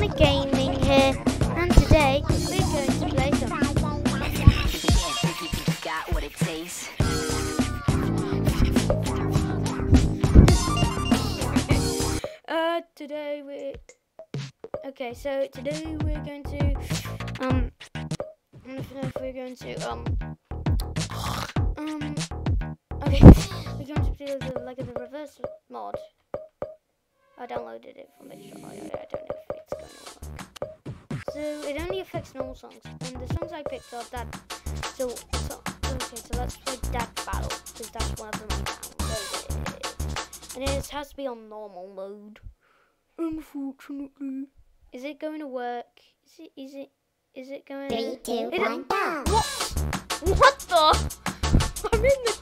Sonic Gaming here, and today we're going to play some. Uh, today we. Okay, so today we're going to um. I don't know if we're going to um. Um. Okay, we're going to do the, like the reverse mod. I downloaded it from it. I don't know if going to work. So it only affects normal songs, and the songs I picked are that. So, so okay, so let's play that battle because that's one of them I downloaded, and it has to be on normal mode. Unfortunately, is it going to work? Is it? Is it? Is it going? Three, two, go. What? What the? I'm in the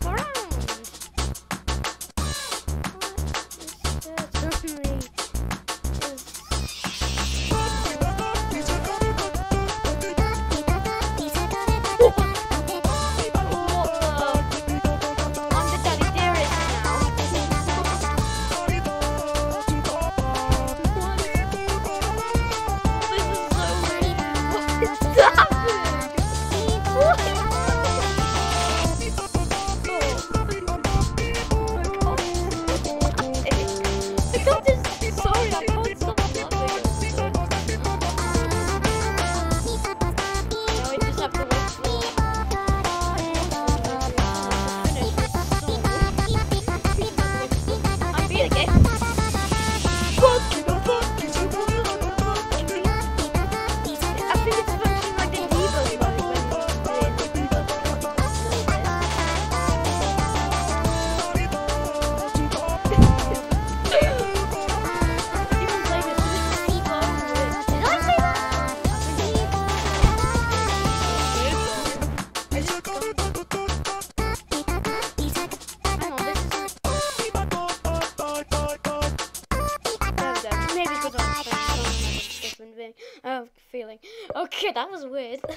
feeling. Okay, that was weird.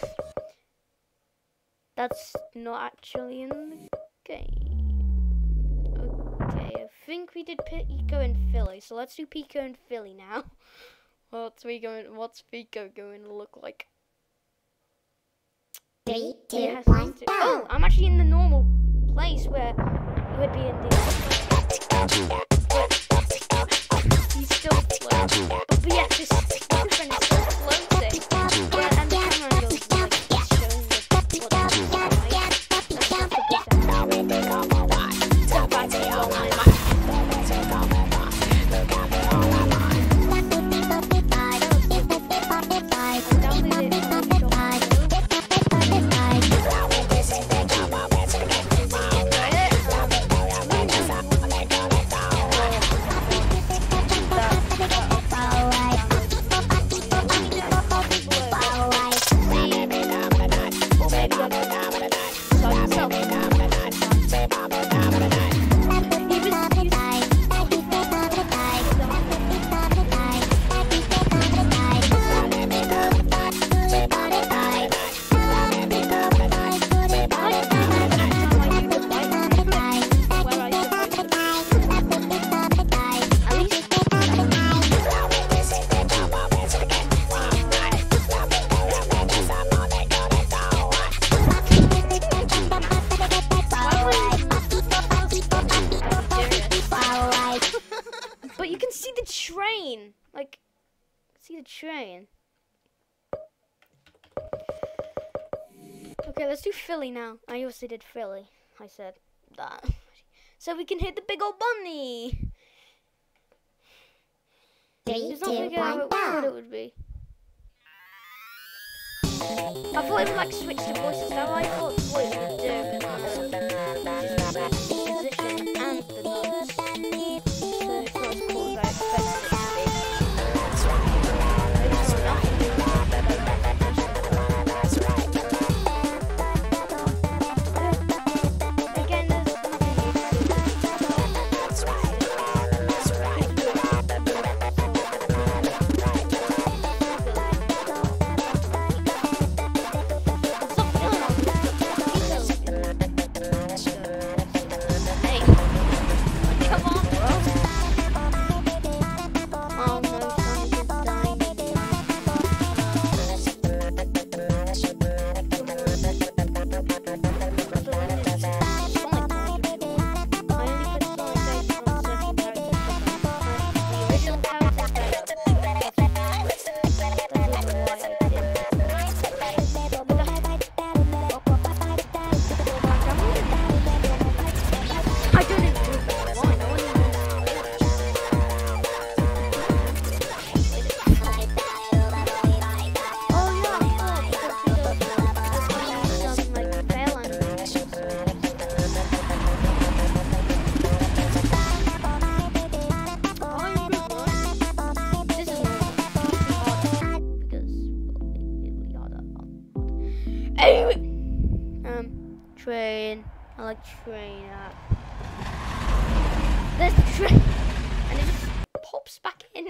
That's not actually in the game. Okay, I think we did Pico and Philly, so let's do Pico and Philly now. What's we going? What's Pico going to look like? Three, two, has one, to- go. Oh, I'm actually in the normal place where you would be in the. He's still floating. But, but train. Okay, let's do Philly now. I also did Philly. I said that. So we can hit the big old bunny. Three, It's not two, one, what it would be. I thought it would like switch the voices. What I thought what it would do. Train app. There's the train, and it just pops back in.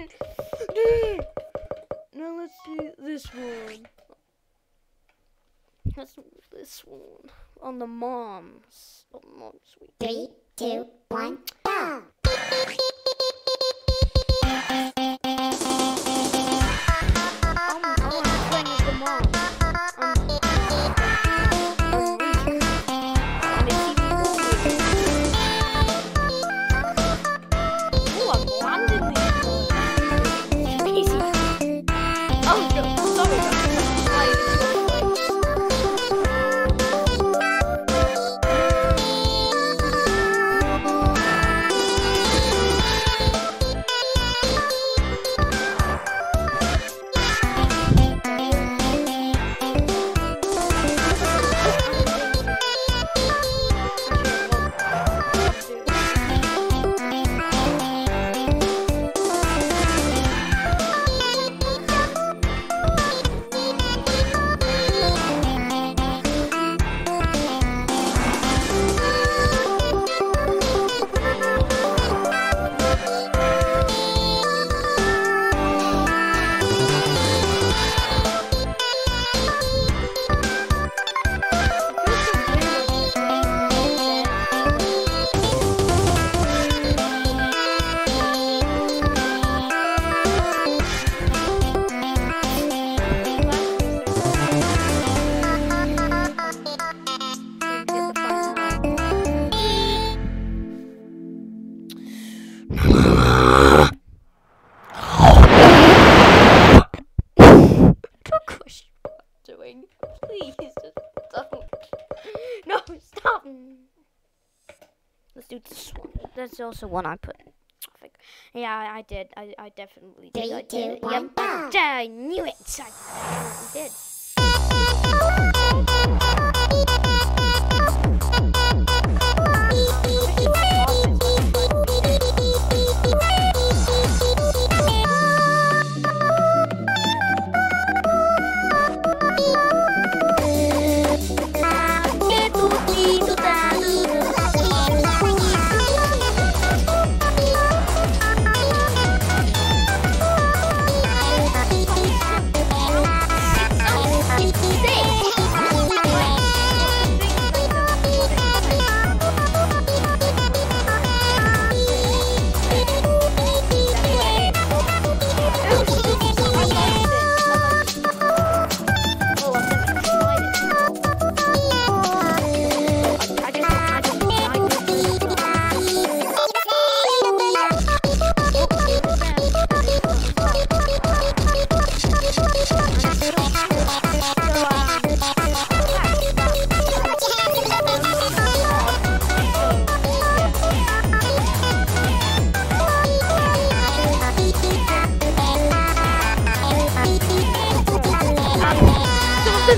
now let's do this one. Let's do this one on the moms. On moms week. Three, two, one, go! Stop. Let's do this one. That's also one I put. I think. Yeah, I, I did. I, I definitely did. Three, I did. two, it. one, Yep. I knew it. I definitely did. I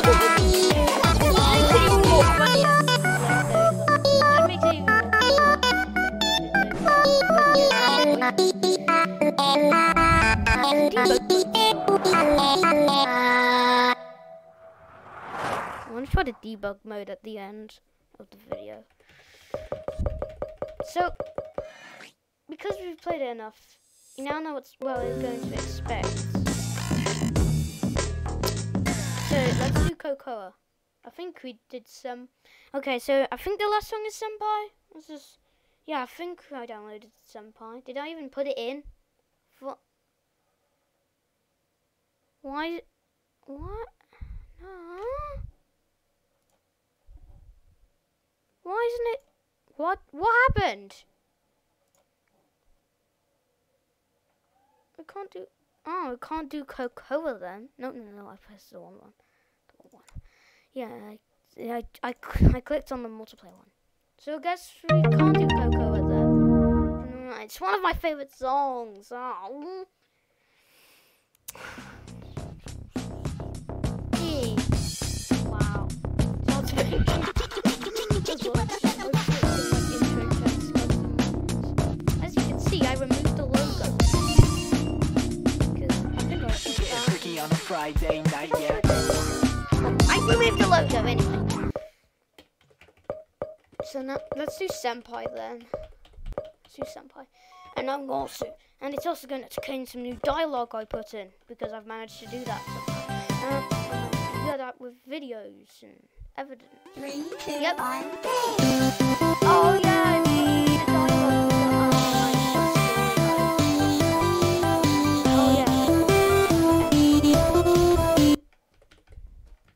want to try the debug mode at the end of the video. So, because we've played it enough, you now know what's what we're going to expect. So let's do Cocoa. I think we did some. Okay, so I think the last song is Senpai. This is, yeah, I think I downloaded Senpai. Did I even put it in? What? Why? What? No. Why isn't it? What? What happened? We can't do. Oh, we can't do Cocoa then. No, no, no. I pressed the wrong one. The wrong one. Yeah, I, I, I, I clicked on the multiplayer one. So I guess we can't do Cocoa then. It's one of my favorite songs. Oh. As you can see, I removed the logo. On a Friday night, yeah. I removed the logo anyway. So now let's do senpai then. Let's do senpai, and I'm also, and it's also going to contain some new dialogue I put in because I've managed to do that. Um, do that with videos and evidence. Three, two, Yep. one. Oh yeah, the dialogue. Oh yeah.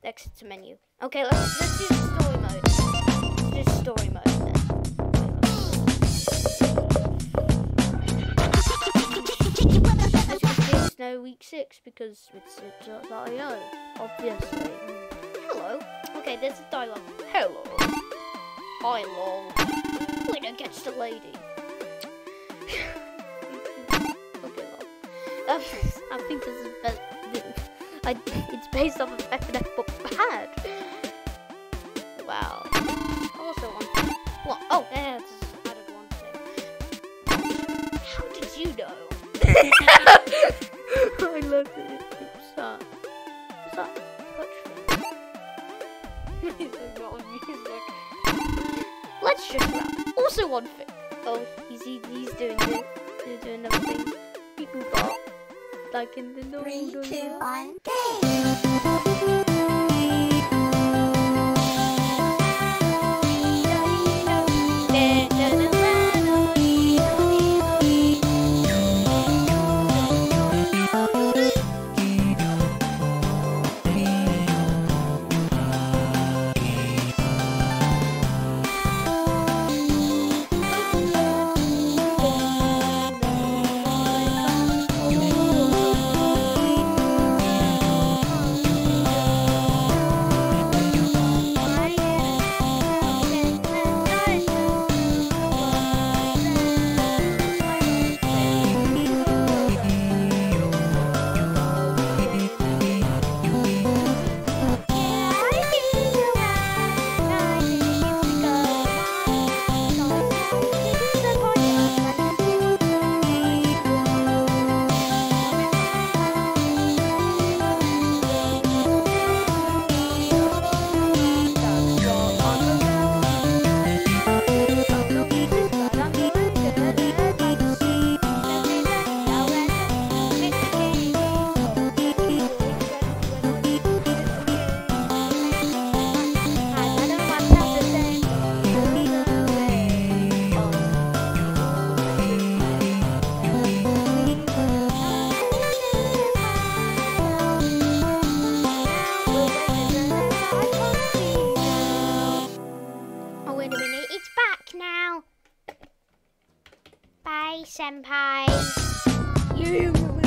Exit to menu. Okay, let's let's do story mode. Let's do story mode then. As you can see, it's now week six because it's it's IO, obviously. Hmm. Hello. Okay, there's a dialogue. Hello. Hi, lol. Wait against the lady. okay, lol. Um, I think this is best. I, it's based off of FNF book bad. Wow. Also one. What? Oh, yeah, just added one thing. How did you know? I love it. Let's just rap. Also one thing. Oh, he's he's doing it. He's doing another thing. People got like in the Three, noodle. two, one, Bye, senpai. You.